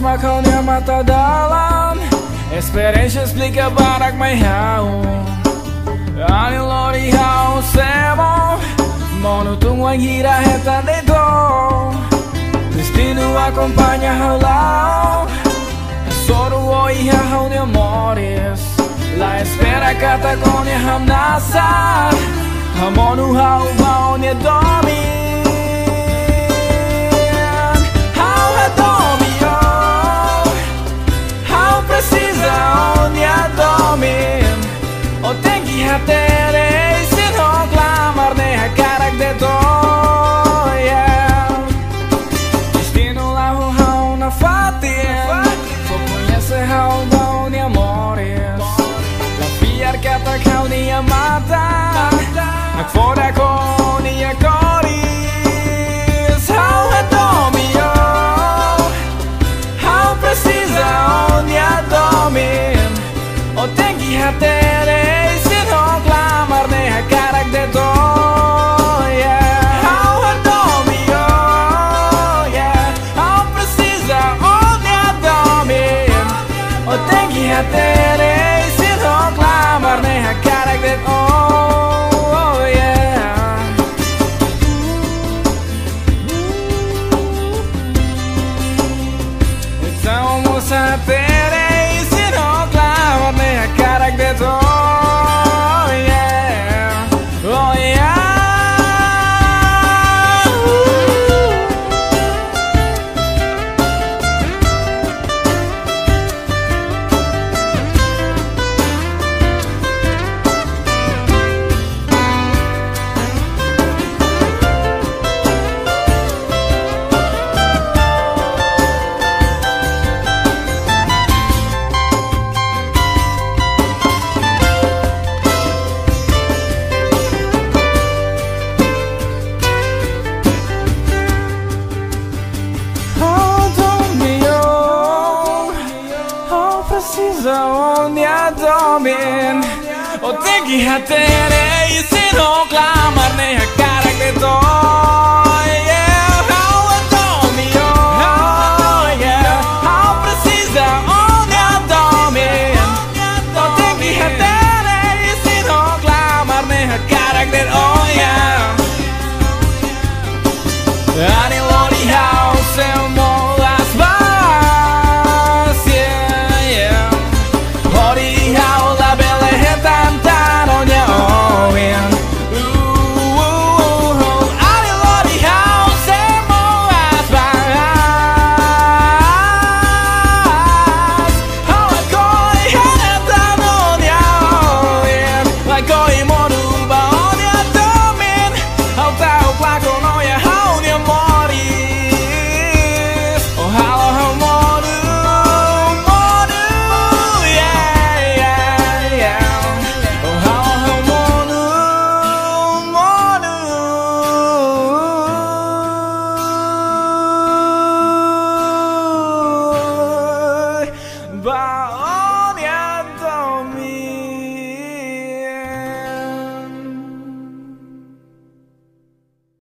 maar kan mata maar te Experiência explica blikken waar ik mij hou lori hau sebo Mono tungo en gira hebt de do. Destino acompanha halal Soro oi hau de amores La espera catagone ham nasa. Hamonu hau onde dorme. co on ja domiem. Od tegi hatere i synok